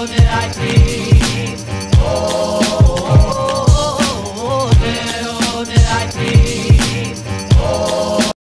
know that I did.